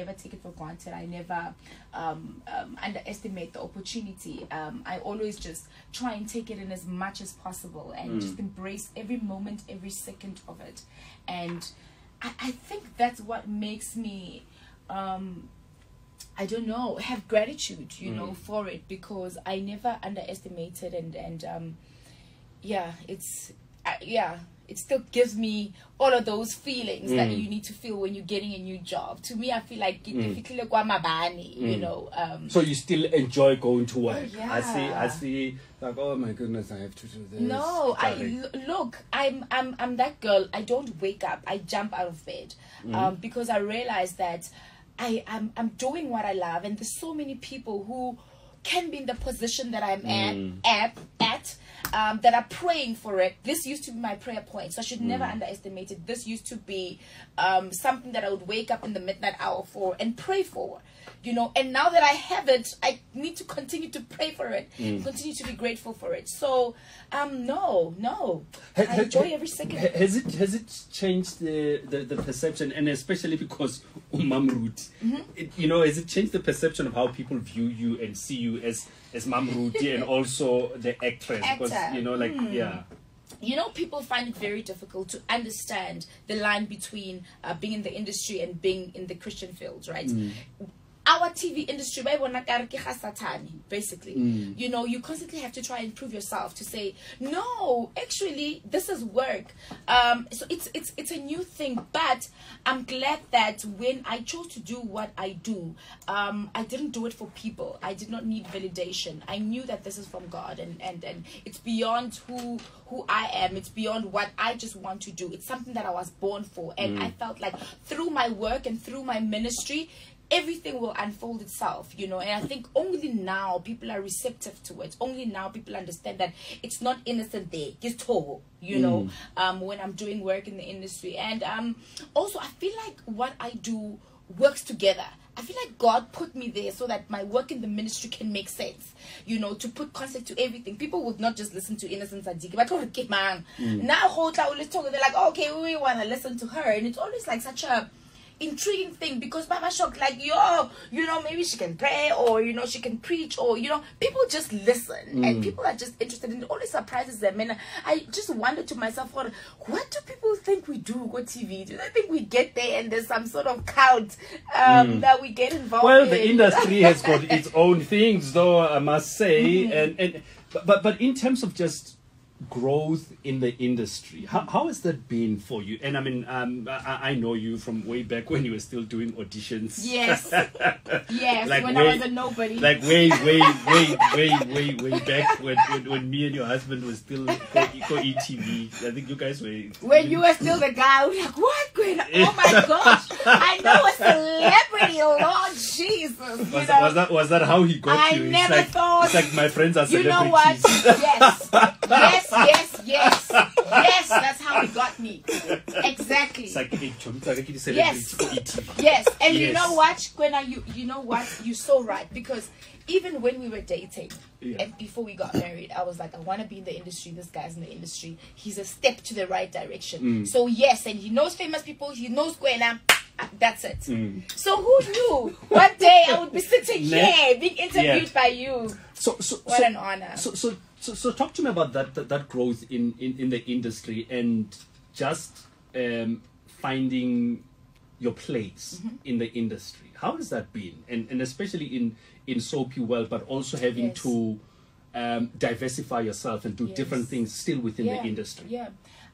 never take it for granted. I never um, um, underestimate the opportunity. Um, I always just try and take it in as much as possible and just embrace every moment, every second of it. And I, I think that's what makes me um I don't know, have gratitude, you know, for it because I never underestimated and and um yeah, it's uh, yeah, it still gives me all of those feelings that you need to feel when you're getting a new job. To me, I feel like mm. kwamabani, you know. Um So you still enjoy going to work? Oh, I see. I see. Like, oh my goodness, I have to do this. No, I look. I'm I'm I'm that girl. I don't wake up. I jump out of bed, um, because I realize that I I'm I'm doing what I love, and there's so many people who can be in the position that I'm at at at. Um, that are praying for it. This used to be my prayer point, so I should never underestimate it. This used to be um, something that I would wake up in the midnight hour for and pray for, you know. And now that I have it, I need to continue to pray for it, continue to be grateful for it. So, um, no, no, Ha- I enjoy every second. ha- Has it has it changed the, the, the perception, and especially because Umam Ruti, Mm-hmm. it, you know, has it changed the perception of how people view you and see you as as Mam Ruti and also the actress? Because you know, like Hmm. yeah, you know people find it very difficult to understand the line between uh, being in the industry and being in the christian field right our TV industry, ba bona ekare ke ga Satane, basically. You know, you constantly have to try and prove yourself to say, no, actually, this is work. Um, so it's it's it's a new thing, but I'm glad that when I chose to do what I do, um, I didn't do it for people. I did not need validation. I knew that this is from God, and and and it's beyond who who I am. It's beyond what I just want to do. It's something that I was born for, and I felt like through my work and through my ministry everything will unfold itself, you know. And I think only now people are receptive to it. Only now people understand that it's not innocent there, just toho, you know, um, when I'm doing work in the industry. And um, also, I feel like what I do works together. I feel like God put me there so that my work in the ministry can make sense. You know, to put concept to everything. People would not just listen to Innocent Sadiki, but okay, man. Now, hold let's talk. They're like, okay, we want to listen to her, and it's always like such a intriguing thing because Baba Shock, like, yo, you know, maybe she can pray or, you know, she can preach or, you know, people just listen and people are just interested and it always surprises them. And I just wonder to myself, what, what do people think we do go TV? Do they think we get there and there's some sort of cult um, that we get involved Well, in? the industry has got its own things, though I must say, Mm-hmm. and and but but in terms of just growth in the industry, how how has that been for you? And I mean, um, I, I know you from way back when you were still doing auditions. Yes. yes, Like when way- I was a nobody. Like way, way, way, way, way, way back when, when, when me and your husband was still co, co ETV. I think you guys were. when you were still the guy was like, what? Oh my gosh, I know a celebrity, Lord Jesus. You Was, was that was that how he got I you? never it's like, thought- It's like my friends are you celebrities. know what? Yes, yes, yes, yes, yes. That's how he got me. Exactly. It's like, hey, Chomita, I get celebrity Yes. Yes, and you know what, Gwena, you you know what, you're so right because even when we were dating Yeah. and before we got married, I was like, I want to be in the industry. This guy's in the industry. He's a step to the right direction. Mm. So yes, and he knows famous people. He knows Gwena. That's it. Mm. So who knew one day I would be sitting here being interviewed Yeah. by you? So, so, What so, an honor. So, so, so, so, talk to me about that that, that growth in, in, in the industry and just um, finding your place Mm-hmm. in the industry. How has that been? And and especially in in soapy world, but also having Yes. to um, diversify yourself and do different things still within yeah, the industry. Yeah.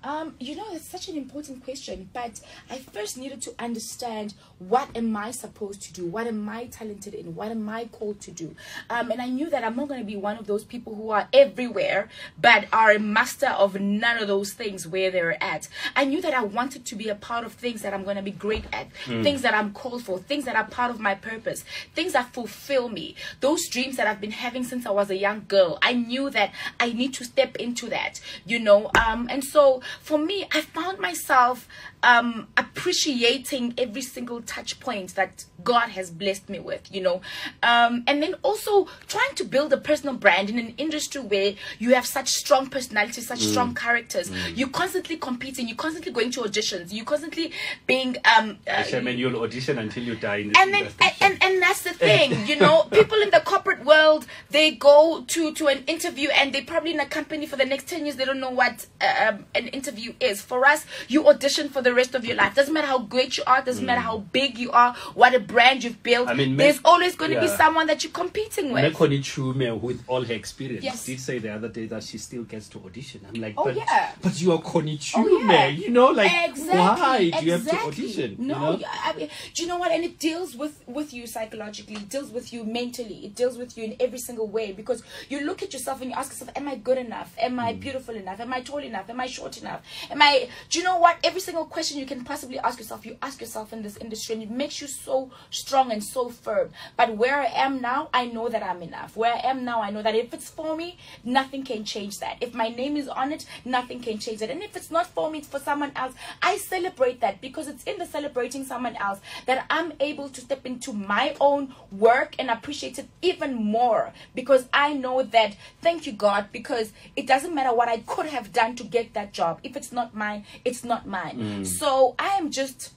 Um, you know, it's such an important question, but I first needed to understand what am I supposed to do? What am I talented in? What am I called to do? Um, and I knew that I'm not going to be one of those people who are everywhere, but are a master of none of those things where they're at. I knew that I wanted to be a part of things that I'm going to be great at, things that I'm called for, things that are part of my purpose, things that fulfill me. Those dreams that I've been having since I was a young girl. I knew that I need to step into that, you know. Um, and so for me, I found myself um, appreciating every single touch point that God has blessed me with, you know. Um, and then also trying to build a personal brand in an industry where you have such strong personalities, such strong characters. You're constantly competing, you're constantly going to auditions, you're constantly being. Um, uh, I mean, you'll audition until you die in and then and, and, and that's the thing you know people in the corporate world they go to to an interview and they're probably in a company for the next 10 years they don't know what uh, um, an interview is for us you audition for the rest of your life doesn't matter how great you are doesn't matter how big you are what a brand you've built Mm. I mean, there's always going to be someone that you're competing with Mekoni Chiume, with all her experience, Yes. did say the other day that she still gets to audition. I'm like, Oh, but, yeah. but you are Connie Chiume, Oh, yeah. you know, like, exactly, why do you have to audition? No, you know? I mean, do you know what? And it deals with with you psychologically. It deals with you mentally. It deals with you in every single way because you look at yourself and you ask yourself, "Am I good enough? Am Mm. I beautiful enough? Am I tall enough? Am I short enough? Am I?" Do you know what? Every single question you can possibly ask yourself, you ask yourself in this industry, and it makes you so strong and so firm. But where I am now, I know that I'm enough. Where I am now, I know that if it's for me, nothing can change that. If my name is on it, nothing can change that. And if it's not for me, it's for someone else. I celebrate that because it's in the celebrating someone else that I'm able to step into my own work and appreciate it even more because I know that, thank you, God, because it doesn't matter what I could have done to get that job. If it's not mine, it's not mine. Mm. So I am just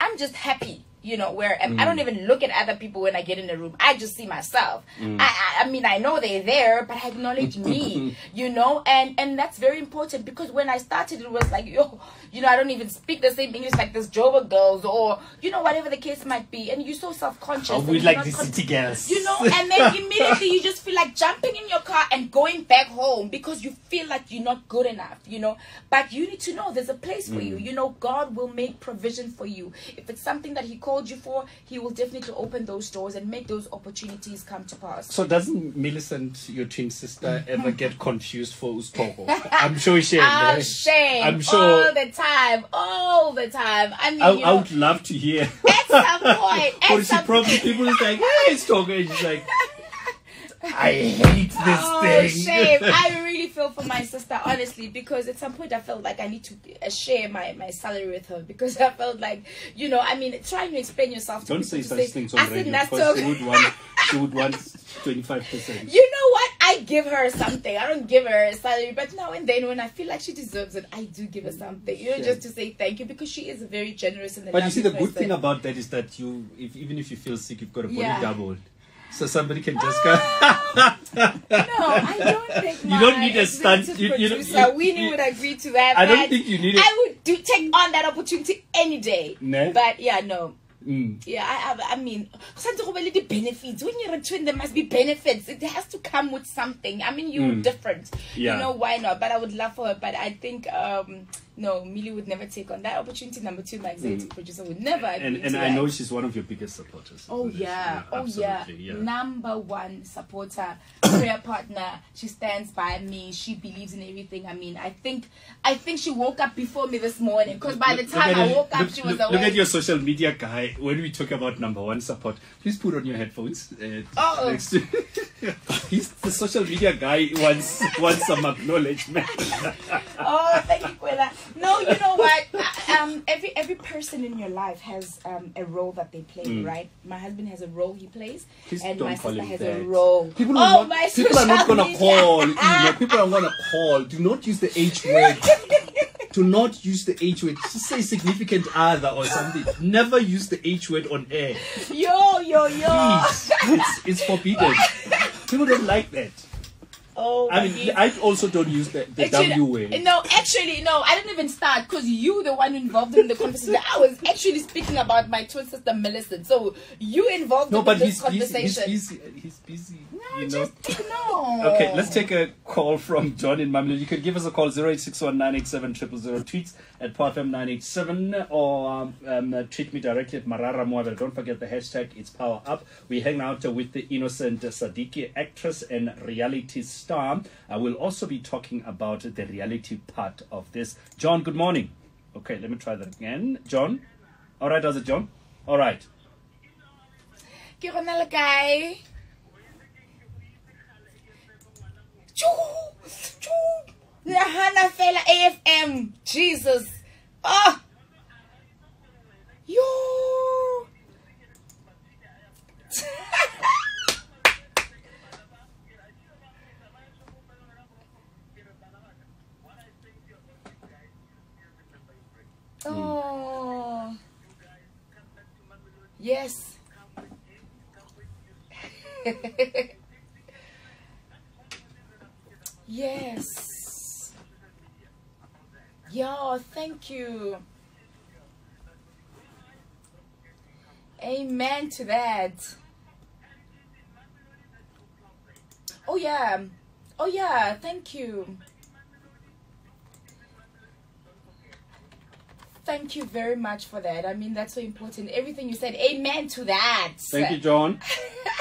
I'm just happy, you know, where I, I don't even look at other people when I get in the room. I just see myself. Mm. I, I, I mean, I know they're there, but I acknowledge me, you know, and and that's very important because when I started, it was like, yo, you know, I don't even speak the same English like this Joba girls or you know whatever the case might be, and you're so self conscious. Oh, we like the city girls. You know, and then immediately you just feel like jumping in your car and going back home because you feel like you're not good enough, you know. But you need to know there's a place for mm. you. You know, God will make provision for you. If it's something that He called you for, He will definitely open those doors and make those opportunities come to pass. So doesn't Millicent, your twin sister, mm-hmm. ever get confused for Ustoko? I'm sure she. I'm shame I'm sure. all the time, all the time. I mean, I, you I would love to hear. at some point, at she some probably people is like, hey, And she's like, I hate this oh, thing. shame. I feel for my sister, honestly, because at some point I felt like I need to uh, share my, my salary with her because I felt like, you know, I mean, trying to explain yourself to Don't say such things on I radio "That's because so-" she would want she would want twenty five percent. You know what? I give her something. I don't give her a salary, but now and then when I feel like she deserves it, I do give her something. You know, Sure. just to say thank you because she is very generous and. But you see, the lovely good thing about that is that you, if even if you feel sick, you've got a body Yeah. double, so somebody can just go. No, I don't think You don't need a stunt- you- you producer, Winnie would agree to that. I don't think you need it. I would do take on that opportunity any day. Ne? But yeah, no. Mm. Yeah, I, I, I mean, about the benefits. When you're a twin, there must be benefits. It has to come with something. I mean, you're Mm. different. Yeah. You know, why not? But I would love for her. But I think, um, no, Millie would never take on that opportunity. Number two, my executive producer would never And and I know she's one of your biggest supporters. Oh this. yeah, oh yeah. yeah. Number one supporter, prayer partner. She stands by me. She believes in everything. I mean, I think, I think she woke up before me this morning. Because by the time I woke up, look, she was look, awake. look at your social media guy. When we talk about number one support, please put on your headphones. Uh, Oh. He's the social media guy. Wants wants some acknowledgement. oh, thank you. No, you know what? Um, every every person in your life has um, a role that they play, Mm. right? My husband has a role he plays, Please and my sister has that. a role. People, oh, are not, my people are not gonna media. call. You know, people are gonna call. Do not use the H word. Do not use the H word. Just say significant other or something. Never use the H word on air. Yo, yo, yo. Please. It's, it's forbidden. People don't like that. Oh, I mean, days. I also don't use the, the Actually, W word. No, actually, no. I didn't even start because you, the one involved in the conversation. I was actually speaking about my twin sister Millicent. So you involved No, in but this he's busy. He's conversation. busy. He's busy. No, just no. Okay, let's take a call from John in Mamley. You can give us a call 0861 987 000 tweets at PowerFM987 or um, um, uh, tweet me directly at Marara Muavel. Don't forget the hashtag It's Power Up. We hang out uh, with the innocent Sadiki actress and reality star. I uh, will also be talking about the reality part of this. John, good morning. Okay, let me try that again. John? All right, does it, John? All right. Choo, choo. Nahana fela AFM. Jesus. Oh, Yo. oh. Yes. yes. Yo, thank you. Amen to that. Oh yeah. Oh yeah, thank you. Thank you very much for that. I mean, that's so important. Everything you said, amen to that. Thank you, John.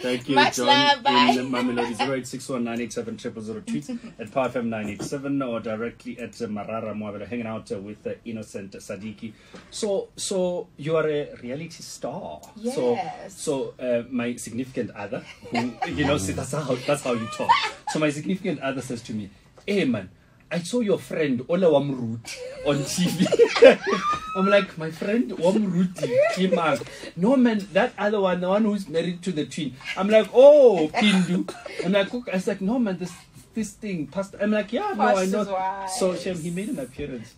Thank you, Much John. love, bye. In Mamelodi 0861 tweet at PowerFM 987 or directly at Marara Moabela, hanging out with uh, Innocent Sadiki. So, so you are a reality star. So, Yes. so uh, my significant other, who, you know, see, that's how that's how you talk. So my significant other says to me, "Hey man." I saw your friend Ola Wamrut on TV. I'm like, my friend Wamruti came out. No man, that other one, the one who's married to the twin. I'm like, oh, Pindu. And I'm like, "Cook." I was like, no man, this this thing, Pastor. I'm like, yeah, no, I know. So Shem, he made an appearance.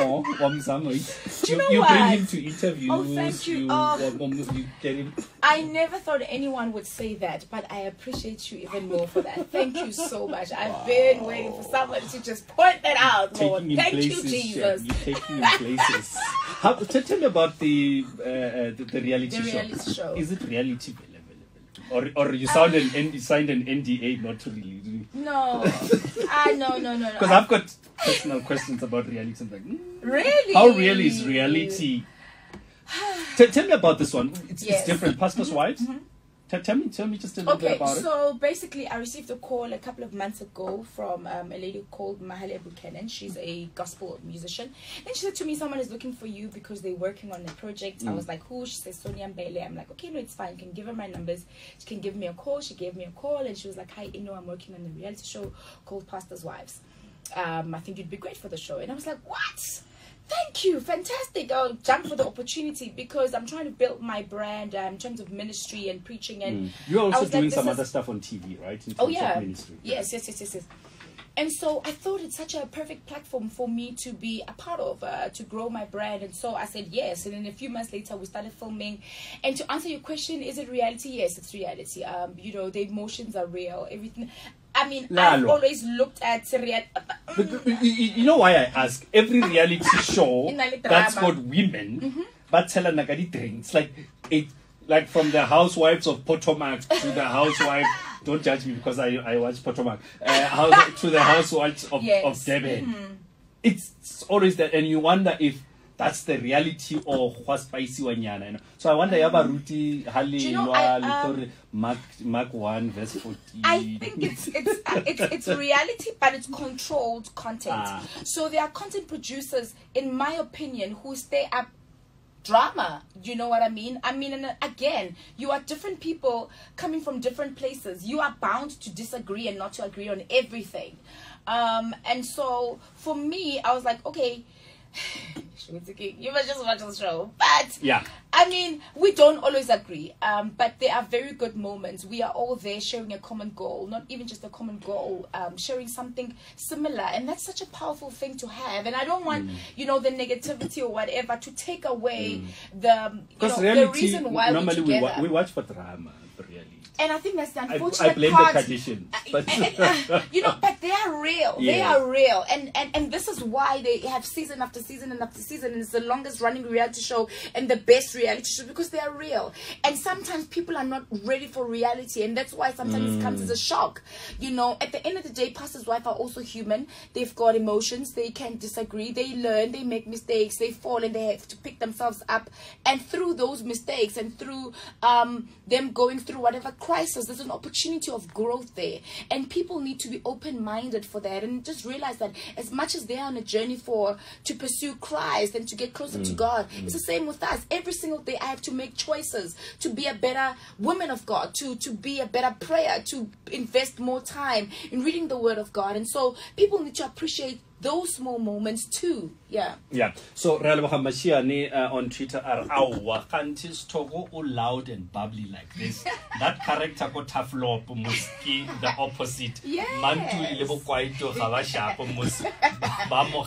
Oh, oh, Wamzamo. You, know you bring him to interviews. Oh, thank you. You, Oh. um, you get him. I never thought anyone would say that, but I appreciate you even more for that. Thank you so much. I've been waiting for somebody to just point that out, Lord. taking Thank you, Jesus. You're taking in places. How, tell me about the, uh, uh, the the reality The show. reality show. Is it reality? Or or you sound an N- you signed an NDA not to really No, ah, no, no, no, no. because I've got personal questions about reality. I'm like, mm, really. how real is reality? T- tell me about this one. It's, Yes. it's different. Pastors' wives. T- tell me, tell me just a little bit Okay, about it. so basically, I received a call a couple of months ago from um, a lady called Mahalia Buchanan. She's a gospel musician. And she said to me, Someone is looking for you because they're working on a project. Mm. I was like, Who? She says, Sonia Mbele. I'm like, Okay, no, it's fine. You can give her my numbers. She can give me a call. She gave me a call and she was like, Hi, you know, I'm working on a reality show called Pastor's Wives. Um, I think you'd be great for the show. And I was like, What? Thank you, fantastic. I'll jump for the opportunity because I'm trying to build my brand um, in terms of ministry and preaching and Mm. You're also was like, doing some is- other stuff on TV, right? In Oh yeah. ministry. Yes, yes, yes, yes, yes. And so I thought it's such a perfect platform for me to be a part of, uh, to grow my brand. And so I said yes. And then a few months later, we started filming. And to answer your question, is it reality? Yes, it's reality. Um, you know, the emotions are real. Everything. I mean, I've always looked at real. Uh, but, mm. you- you know why I ask? Every reality show In a little that's got women, mm-hmm. but tell nagadi drinks like it, like from the housewives of Potomac to the housewife. Don't judge me because I I watch Potomac. Uh, house, to the housewives of, Yes. of Durban. It's, mm-hmm. it's always that, and you wonder if that's the reality or what's spicy wanyana. You know? So I wonder, yaba ruti hali you know, I, um, Mark Mark one verse forty. I think it's it's uh, it's it's reality, but it's controlled content. Ah. So there are content producers, in my opinion, who stay up drama. You know what I mean? I mean, and uh, again, you are different people coming from different places. You are bound to disagree and not to agree on everything. Um, and so for me, I was like, okay. You must just watch the show, but Yeah. I mean, we don't always agree, um, but there are very good moments. We are all there sharing a common goal, not even just a common goal, um, sharing something similar, and that's such a powerful thing to have. And I don't want, you know, the negativity or whatever to take away the, you Because know, the reason why normally we, we watch for drama. And I think that's the I, unfortunate I blame part. the Kardashians. But Uh, you know, but they are real. They are real, and, and and this is why they have season after season and after season, and it's the longest running reality show and the best reality show because they are real. And sometimes people are not ready for reality, and that's why sometimes it comes as a shock. You know, at the end of the day, pastor's wife are also human. They've got emotions. They can disagree. They learn. They make mistakes. They fall, and they have to pick themselves up. And through those mistakes, and through um, them going through whatever crisis, there's an opportunity of growth there. And people need to be open minded for that and just realize that as much as they're on a journey for to pursue Christ and to get closer to mm, God, mm. it's the same with us. Every single day I have to make choices to be a better woman of God, to to be a better prayer, to invest more time in reading the word of God. And so people need to appreciate those small moments too. Yeah. Yeah. So Releboga Mashiane uh, on Twitter are awa kanti Stogo o loud and bubbly like this. that character ko tough lop muski the opposite. Yes. Mantu le bo kwaito ga ba sharp mus ba mo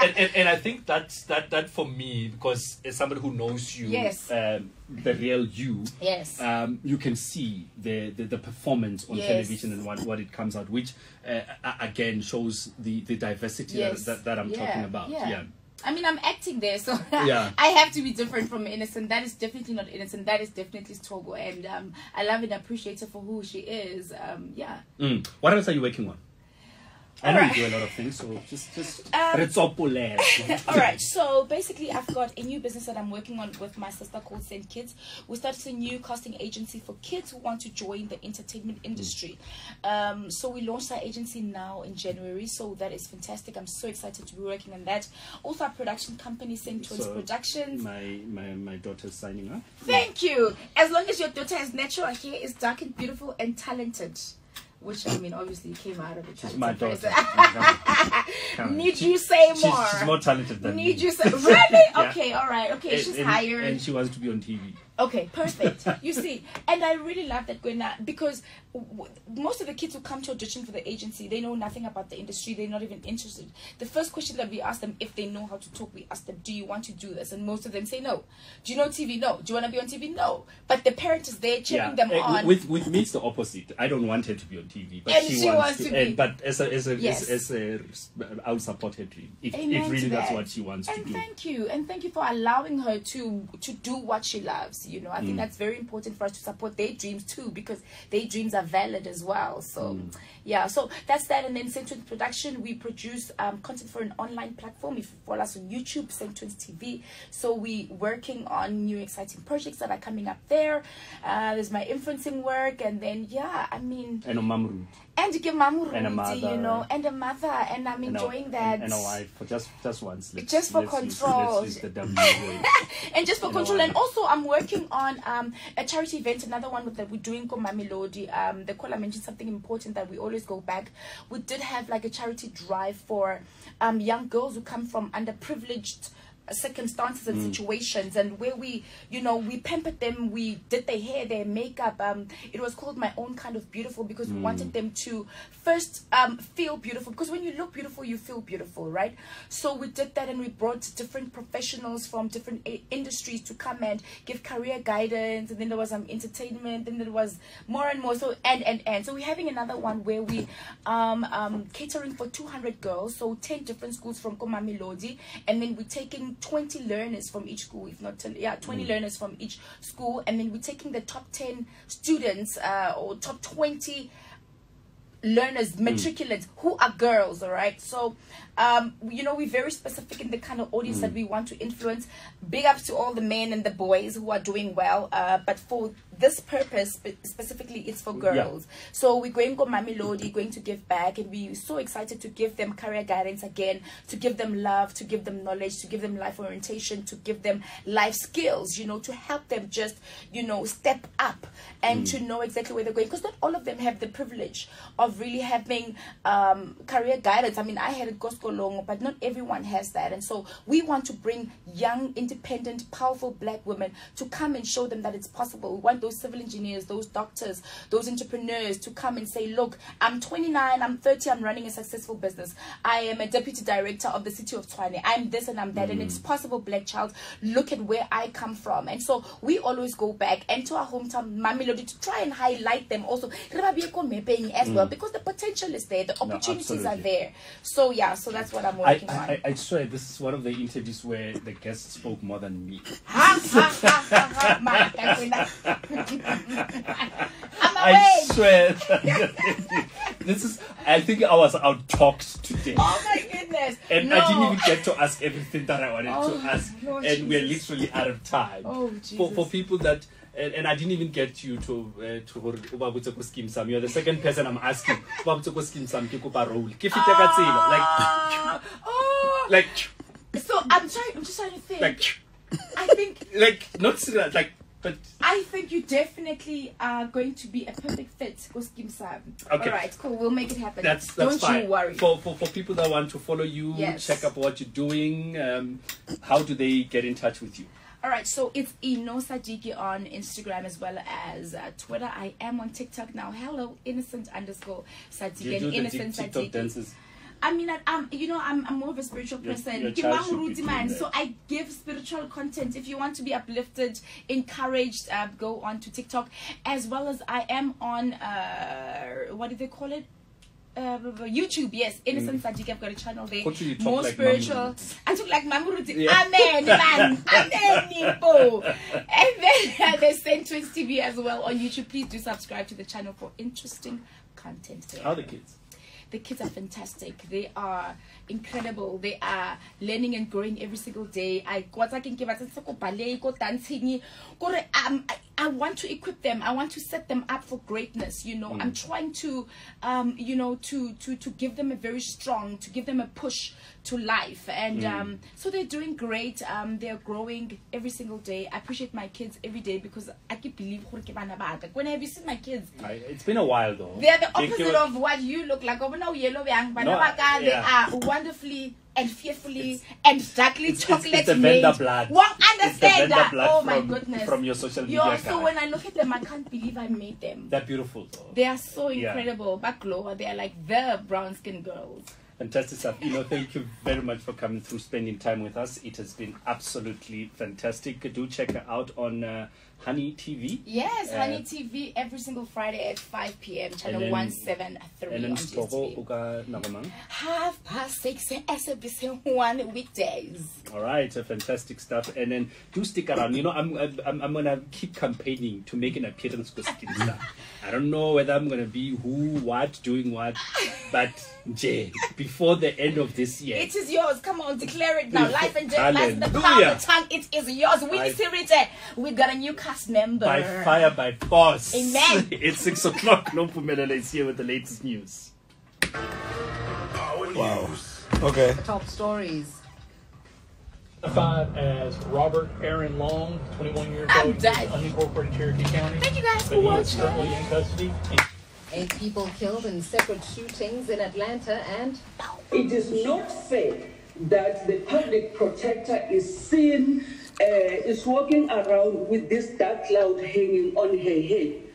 and and I think that's that that for me because as somebody who knows you Yes. um, the real you Yes. um, you can see the, the, the performance on Yes. television and what, what it comes out, which uh, again shows the, the diversity yes. that, that, that I'm Yeah, talking about. Yeah. Yeah. I mean, I'm acting there, so Yeah. I have to be different from innocent. That is definitely not innocent. That is definitely Togo, and um, I love and appreciate her for who she is. Um, yeah. Mm. What else are you working on? I know Alright. you do a lot of things, so just just Um. All right, so basically, I've got a new business that I'm working on with my sister called Send Kids. We started a new casting agency for kids who want to join the entertainment industry. Um, so we launched our agency now in January, so that is fantastic. I'm so excited to be working on that. Also, our production company, Send Twins So, Productions. My, my my daughter's signing up. Thank you. As long as your daughter has natural hair, is dark and beautiful and talented. Which I mean, obviously, came out of a She's my daughter. Need you say she's, more? She's more talented than Need me. you say really? Yeah. Okay, all right. Okay, And- she's and, hired. and she wants to be on TV. Okay, perfect. you see, and I really love that going out because w- most of the kids who come to audition for the agency, they know nothing about the industry. They're not even interested. The first question that we ask them, if they know how to talk, we ask them, "Do you want to do this?" And most of them say no. Do you know TV? No. Do you want to be on TV? No. But the parent is there cheering them eh, on. With with me, it's the opposite. I don't want her to be on TV, but And she, she wants, wants to. to and, but as a as a, Yes. as, as a I'll support her dream if, if really that's that. what she wants to do. and thank you and thank you for allowing her to to do what she loves you know. I Mm. think that's very important for us to support their dreams too because their dreams are valid as well. So Mm. yeah so that's that. And then Sentwins production we produce um, content for an online platform. If you follow us on youtube Sentwins tv so we working on new exciting projects that are coming up there. Uh, there's my influencing work. And then yeah i mean And mum root. And mamu And a you know and a mother and i'm and a- enjoying and- that And, a wife for just just once. Let's, Just for use- control. use W and just for know control. And also, I'm working on um, a charity event, another one that we're doing called Mamelodi. Um, the caller mentioned something important that we always go back. We did have like a charity drive for um, young girls who come from underprivileged circumstances and situations and where we you know we pampered them we did their hair their makeup um it was called my own kind of beautiful because we wanted them to first um feel beautiful because when you look beautiful you feel beautiful right? So we did that and we brought different professionals from different a- industries to come and give career guidance and then there was um entertainment then there was more and more so and and and. So we're having another one where we um um catering for 200 girls so 10 different schools from Komami Lodi and then we're taking 20 learners from each school if not 10 yeah 20 learners from each school and then we're taking the top 10 students uh, or top 20 learners matriculants who are girls all right? So um you know we're very specific in the kind of audience that we want to influence. Big ups to all the men and the boys who are doing well uh but for this purpose spe- specifically it's for Yeah. girls. So we're going to Mamelodi going to give back and we're so excited to give them career guidance again to give them love to give them knowledge to give them life orientation to give them life skills you know to help them just you know step up and to know exactly where they're going. Because not all of them have the privilege of really having um, career guidance. I mean i had a Goskolongo, but not everyone has that. And so we want to bring young independent powerful black women to come and show them that it's possible. We want those civil engineers those doctors those entrepreneurs to come and say look i'm 29 i'm 30 i'm running a successful business. I am a deputy director of the city of Tshwane. i'm this and i'm that and it's mm. possible black child look at where i come from. And so we always go back and to our hometown Mamelodi to try and highlight them also. Re ba beye ko as well mm. because the potential is there the opportunities are there. So yeah so that's what i'm I, working on. I, I swear this is one of the interviews where the guest spoke more than me. I swear. this is. I think I was out talked today. Oh my goodness. And no. I didn't even get to ask everything that I wanted Oh, to ask. Lord and we're literally out of time. Oh, Jesus! For, for people that. And, and I didn't even get you to uh, to gore o ba botse ko Skeem Saam. You're the second person I'm asking. O ba botse ko Skeem Saam ke kopa role. Ke fete ka tsela. Ah, oh. Like like so I'm trying. I'm just trying to think. like I think like not like but I think you definitely are going to be a perfect fit for Skeem Saam. Okay. All right, cool. We'll make it happen. that's that's Don't fine. you worry. For, for for people that want to follow you, Yes. check up what you're doing. Um, how do they get in touch with you? All right, so it's Ino Sadiki on Instagram as well as uh, Twitter. I am on TikTok now. Hello, innocent underscore Sadiki. You and do the innocent Tik- TikTok Sadiki. dances? I mean, I, um, you know, I'm, I'm more of a spiritual person. your be man. So I give spiritual content. If you want to be uplifted, encouraged, uh, go on to TikTok. As well as I am on, uh, what do they call it? Uh, YouTube, yes, Innocent Sadiq. I've got a channel there. What do you talk More like spiritual. Mamuruti? I talk like Mamuruti. Yeah. Amen, man. Amen, Nipo. And then uh, there's Saint Twins TV as well on YouTube. Please do subscribe to the channel for interesting content there How are the kids? The kids are fantastic. They are incredible. They are learning and growing every single day. I kwatsa ke nke ba tsentse ko ballet ko dancing um I, want to equip them i want to set them up for greatness you know i'm trying to um you know to to to give them a very strong to give them a push to life and um so they're doing great um they're growing every single day i appreciate my kids every day because i can believe gore ke bana ba ka. when have you seen my kids I, it's been a while though. they are the opposite of what you look like. Over now, yellow young, No, yeah. they are wonderfully and fearfully and darkly It's, it's, chocolate it's the made. blood. It's the understand that. Oh my from, goodness. From your social media Yo, so when I look at them, I can't believe I made them. They're beautiful though. They are so Yeah. incredible. Back lower, they are like the brown skin girls. Fantastic stuff. You know, thank you very much for coming through, spending time with us. It has been absolutely fantastic. Do check her out on uh, Honey TV. Yes, Uh, Honey TV every single Friday at 5 p.m. Channel then- 173 And then on. Half past six SABC one weekdays. All right, fantastic stuff. And then do stick around. You know, I'm I'm, I'm gonna keep campaigning to make an appearance for Skin Star. I don't know whether I'm gonna be who, what, doing what, but Jay, before the end of this year, It is yours. Come on, declare it now. Life and death the power of the tongue. It is yours. We By- it. We've got a new cast member. by fire, by force. Amen. it's six o'clock. No Pumelele is here with the latest news. Wow. Okay. Top stories. identified as Robert Aaron Long, 21 years I'm old, unincorporated Cherokee County. Thank you guys for watching. currently in custody. Eight people killed in separate shootings in Atlanta and It is not fair that the public protector is seen, Uh, is walking around with this dark cloud hanging on her head.